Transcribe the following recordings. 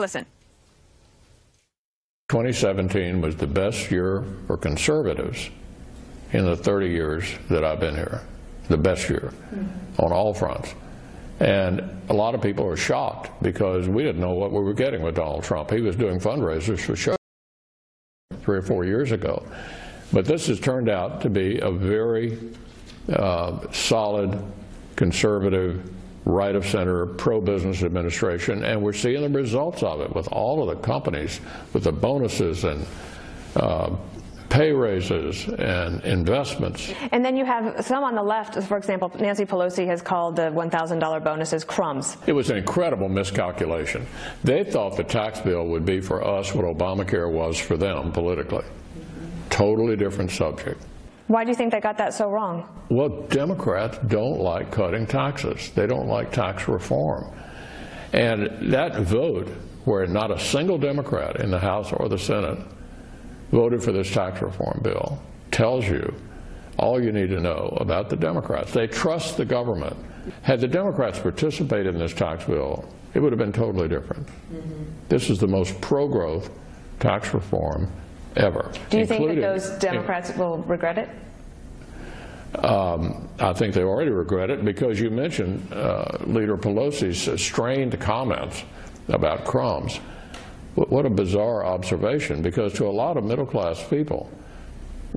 Listen. 2017 was the best year for conservatives in the 30 years that I've been here. The best year on all fronts. And a lot of people are shocked because we didn't know what we were getting with Donald Trump. He was doing fundraisers for show three or four years ago. But this has turned out to be a very uh, solid, conservative, right of center, pro-business administration, and we're seeing the results of it with all of the companies, with the bonuses and uh, pay raises and investments. And then you have some on the left, for example, Nancy Pelosi has called the $1,000 bonuses crumbs. It was an incredible miscalculation. They thought the tax bill would be for us what Obamacare was for them politically. Totally different subject. Why do you think they got that so wrong? Well, Democrats don't like cutting taxes. They don't like tax reform. And that vote, where not a single Democrat in the House or the Senate voted for this tax reform bill, tells you all you need to know about the Democrats. They trust the government. Had the Democrats participated in this tax bill, it would have been totally different. Mm -hmm. This is the most pro-growth tax reform ever. Do you think that those Democrats in, will regret it? Um, I think they already regret it because you mentioned uh, Leader Pelosi's strained comments about crumbs. What a bizarre observation because to a lot of middle class people,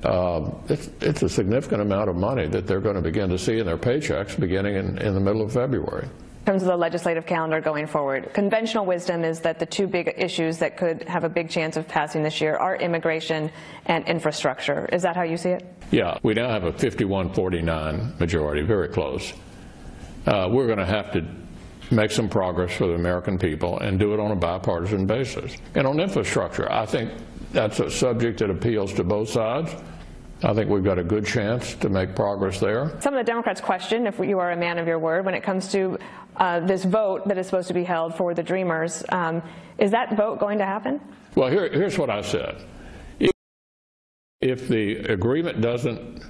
uh, it's, it's, a significant amount of money that they're going to begin to see in their paychecks beginning in, in the middle of February terms of the legislative calendar going forward, conventional wisdom is that the two big issues that could have a big chance of passing this year are immigration and infrastructure. Is that how you see it? Yeah, we now have a 51-49 majority, very close. Uh, we're going to have to make some progress for the American people and do it on a bipartisan basis. And on infrastructure, I think that's a subject that appeals to both sides. I think we've got a good chance to make progress there. Some of the Democrats question if you are a man of your word when it comes to uh, this vote that is supposed to be held for the Dreamers. Um, is that vote going to happen? Well, here, here's what I said. If, if the agreement doesn't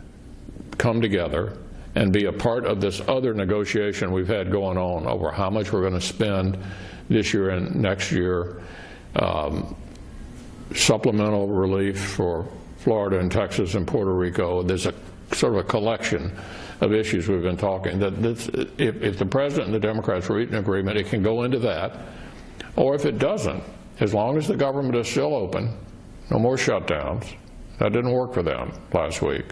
come together and be a part of this other negotiation we've had going on over how much we're going to spend this year and next year, um, supplemental relief for Florida and Texas and Puerto Rico. There's a sort of a collection of issues we've been talking. That this, if, if the president and the Democrats reach an agreement, it can go into that. Or if it doesn't, as long as the government is still open, no more shutdowns. That didn't work for them last week.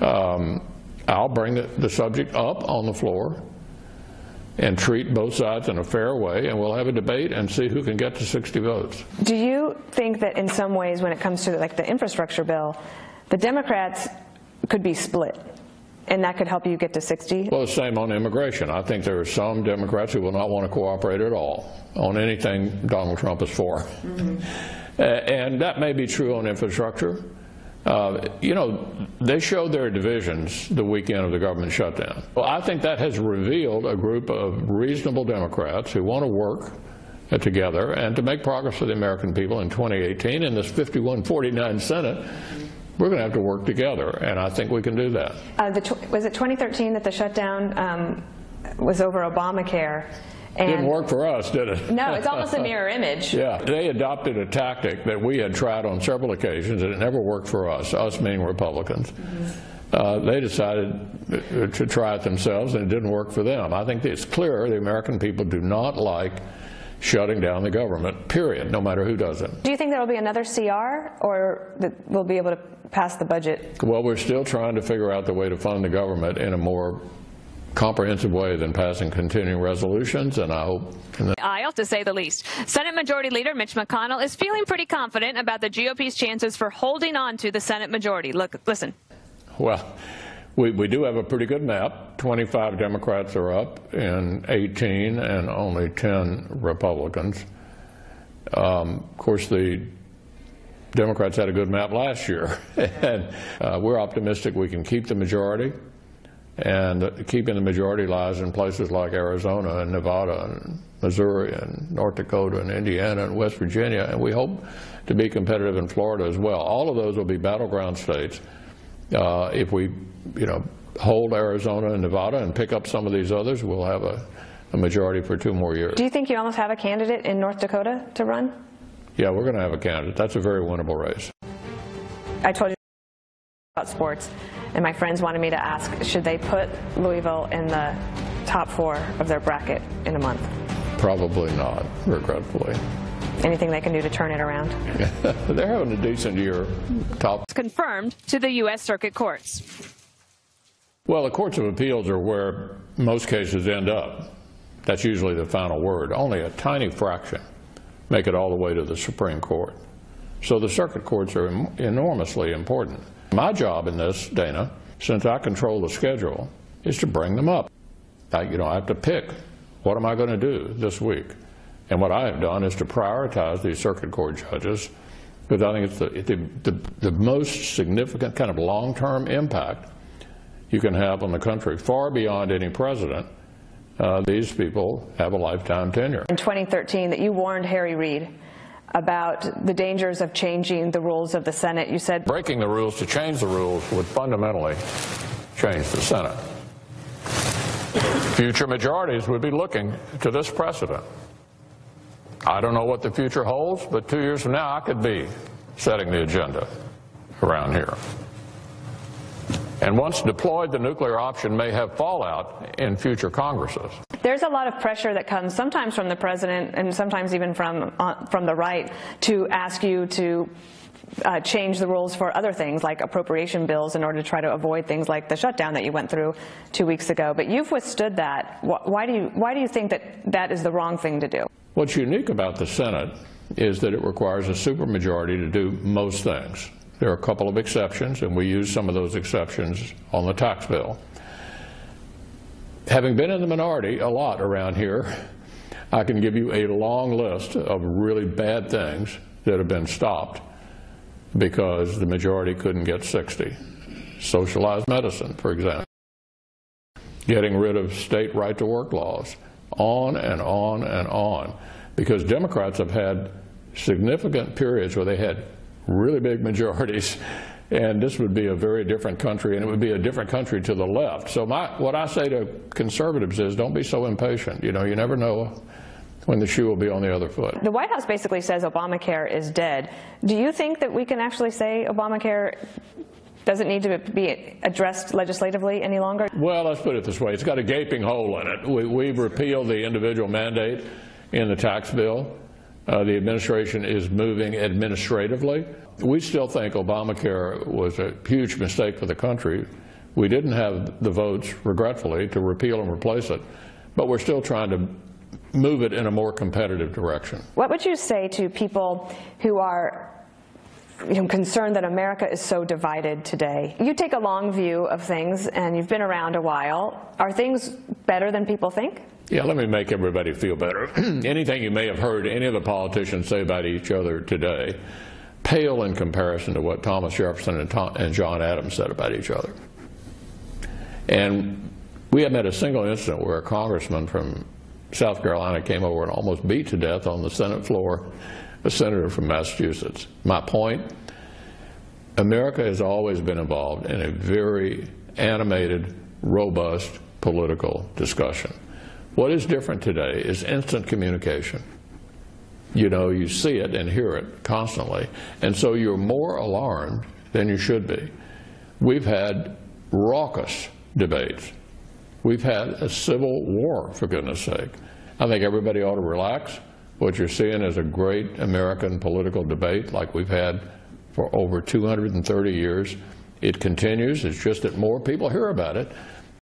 Um, I'll bring the, the subject up on the floor and treat both sides in a fair way, and we'll have a debate and see who can get to 60 votes. Do you think that in some ways, when it comes to like the infrastructure bill, the Democrats could be split? And that could help you get to 60? Well, the same on immigration. I think there are some Democrats who will not want to cooperate at all on anything Donald Trump is for. Mm -hmm. uh, and that may be true on infrastructure. Uh, you know, they showed their divisions the weekend of the government shutdown. Well, I think that has revealed a group of reasonable Democrats who want to work together and to make progress for the American people in 2018 in this 51-49 Senate. We're going to have to work together, and I think we can do that. Uh, was it 2013 that the shutdown um, was over Obamacare? And Didn't work for us, did it? No, it's almost a mirror image. yeah, they adopted a tactic that we had tried on several occasions, and it never worked for us, us being Republicans. Mm -hmm. uh, they decided to try it themselves, and it didn't work for them. I think it's clear the American people do not like shutting down the government, period, no matter who does it. Do you think there will be another CR, or that we'll be able to pass the budget? Well, we're still trying to figure out the way to fund the government in a more comprehensive way than passing continuing resolutions, and I hope. Aisle, to say the least. Senate Majority Leader Mitch McConnell is feeling pretty confident about the GOP's chances for holding on to the Senate majority. Look, listen. Well, we, we do have a pretty good map. 25 Democrats are up in 18 and only 10 Republicans. Um, of course, the Democrats had a good map last year, and uh, we're optimistic we can keep the majority. And keeping the majority lies in places like Arizona and Nevada and Missouri and North Dakota and Indiana and West Virginia, and we hope to be competitive in Florida as well. All of those will be battleground states. Uh, if we, you know, hold Arizona and Nevada and pick up some of these others, we'll have a a majority for two more years. Do you think you almost have a candidate in North Dakota to run? Yeah, we're going to have a candidate. That's a very winnable race. I told you about sports, and my friends wanted me to ask, should they put Louisville in the top four of their bracket in a month? Probably not, regretfully. Anything they can do to turn it around? They're having a decent year. Top. It's confirmed to the U.S. Circuit Courts. Well, the courts of appeals are where most cases end up. That's usually the final word. Only a tiny fraction make it all the way to the Supreme Court. So the circuit courts are enormously important. My job in this, Dana, since I control the schedule, is to bring them up. I, you know, I have to pick what am I going to do this week. And what I have done is to prioritize these circuit court judges because I think it's the, the, the, the most significant kind of long-term impact you can have on the country, far beyond any president. Uh, these people have a lifetime tenure. In 2013, that you warned Harry Reid about the dangers of changing the rules of the Senate. You said, Breaking the rules to change the rules would fundamentally change the Senate. Future majorities would be looking to this precedent. I don't know what the future holds, but two years from now, I could be setting the agenda around here. And once deployed, the nuclear option may have fallout in future Congresses. There's a lot of pressure that comes sometimes from the president and sometimes even from uh, from the right to ask you to uh, change the rules for other things like appropriation bills in order to try to avoid things like the shutdown that you went through two weeks ago. But you've withstood that. Why do you why do you think that that is the wrong thing to do? What's unique about the Senate is that it requires a supermajority to do most things. There are a couple of exceptions, and we use some of those exceptions on the tax bill. Having been in the minority a lot around here, I can give you a long list of really bad things that have been stopped because the majority couldn't get 60. Socialized medicine, for example. Getting rid of state right to work laws. On and on and on. Because Democrats have had significant periods where they had really big majorities, and this would be a very different country, and it would be a different country to the left. So my, what I say to conservatives is don't be so impatient. You know, you never know when the shoe will be on the other foot. The White House basically says Obamacare is dead. Do you think that we can actually say Obamacare doesn't need to be addressed legislatively any longer? Well, let's put it this way. It's got a gaping hole in it. We, we've repealed the individual mandate in the tax bill. Uh, the administration is moving administratively. We still think Obamacare was a huge mistake for the country. We didn't have the votes, regretfully, to repeal and replace it, but we're still trying to move it in a more competitive direction. What would you say to people who are you know, concerned that America is so divided today? You take a long view of things and you've been around a while. Are things better than people think? Yeah, let me make everybody feel better. Anything you may have heard any of the politicians say about each other today pale in comparison to what Thomas Jefferson and, Tom, and John Adams said about each other. And we haven't had a single incident where a congressman from South Carolina came over and almost beat to death on the Senate floor a senator from Massachusetts. My point America has always been involved in a very animated, robust political discussion. What is different today is instant communication. You know, you see it and hear it constantly. And so you're more alarmed than you should be. We've had raucous debates. We've had a civil war, for goodness sake. I think everybody ought to relax. What you're seeing is a great American political debate like we've had for over 230 years. It continues. It's just that more people hear about it.